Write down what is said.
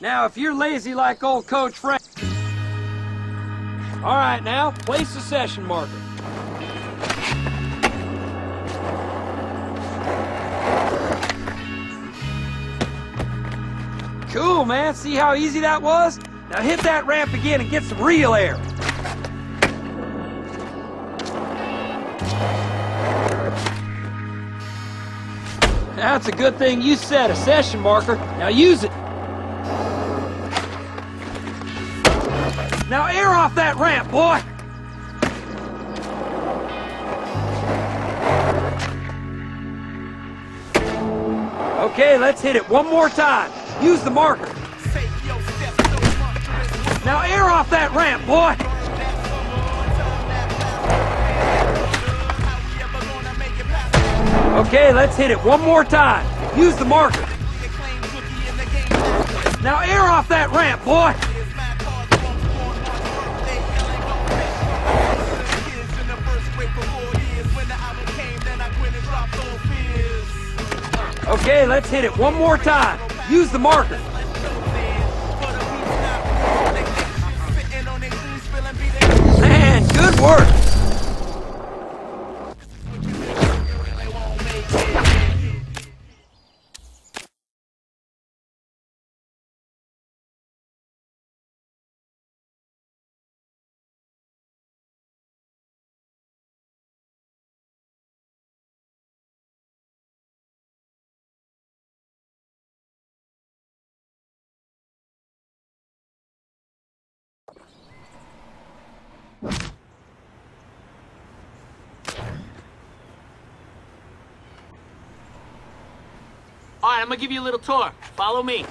Now, if you're lazy like old Coach Frank... All right, now, place the session marker. Cool, man. See how easy that was? Now hit that ramp again and get some real air. That's a good thing you set a session marker. Now use it. Now air off that ramp, boy! Okay, let's hit it one more time. Use the marker. Now air off that ramp, boy! Okay, let's hit it one more time. Use the marker. Now air off that ramp, boy! Okay, let's hit it one more time. Use the marker. All right, I'm gonna give you a little tour. Follow me.